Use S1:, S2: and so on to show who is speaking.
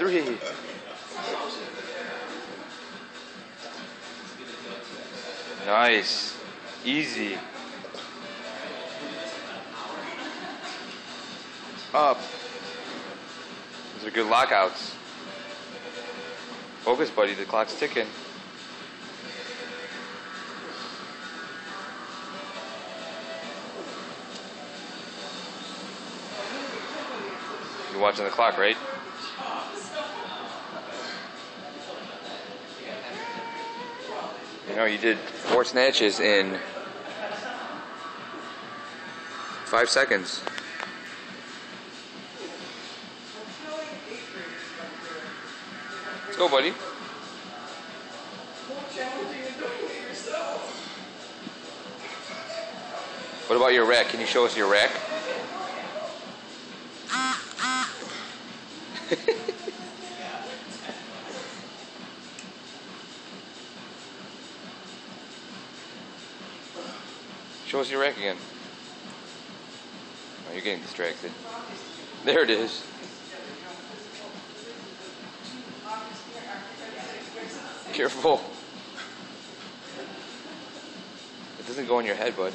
S1: three. Nice. Easy. Up. Those are good lockouts. Focus, buddy. The clock's ticking. You're watching the clock, right? You know, you did four snatches in five seconds. Let's go, buddy. What about your rack? Can you show us your rack? Show us your rack again. Oh, you're getting distracted. There it is. Careful. It doesn't go in your head, bud.